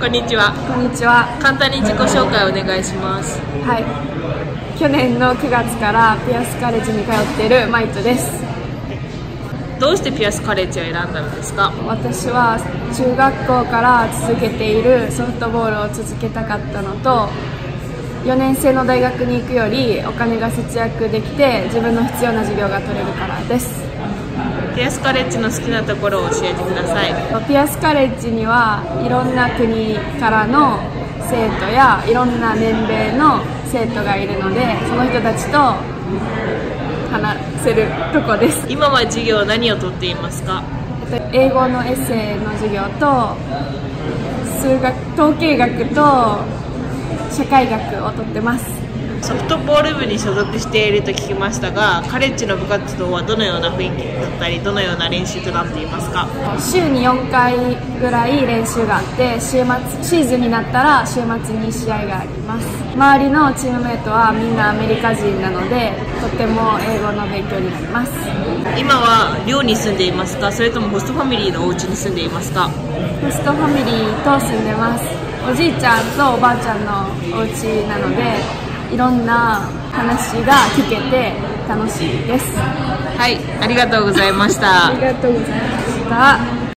こんにちは。こんにちは。簡単に自己紹介お願いします。はい。去年の9月からピアスカレッジに通っているマイトです。どうしてピアスカレッジを選んだのですか？私は中学校から続けているソフトボールを続けたかったのと4年生の大学に行くよりお金が節約できて自分の必要な授業が取れるからですピアスカレッジの好きなところを教えてください。ピアスカレッジにはいろんな国からの生徒やいろんな年齢の生徒がいるのでその人たちと話せるとこです。今は授業何をとっていますか？英語のエッセイの授業と数学統計学と社会学をとってますソフトボール部に所属していると聞きましたがカレッジの部活動はどのような雰囲気だったりどのような練習となっていますか？週に4回ぐらい練習があって週末シーズンになったら週末に試合があります。周りのチームメートはみんなアメリカ人なのでとっても英語の勉強になります。今は寮に住んでいますか？それともホストファミリーのお家に住んでいますか？ホストファミリーと住んでます。おじいちゃんとおばあちゃんのお家なのでいろんな話が聞けて楽しいです。はいありがとうございました。ありがとうございました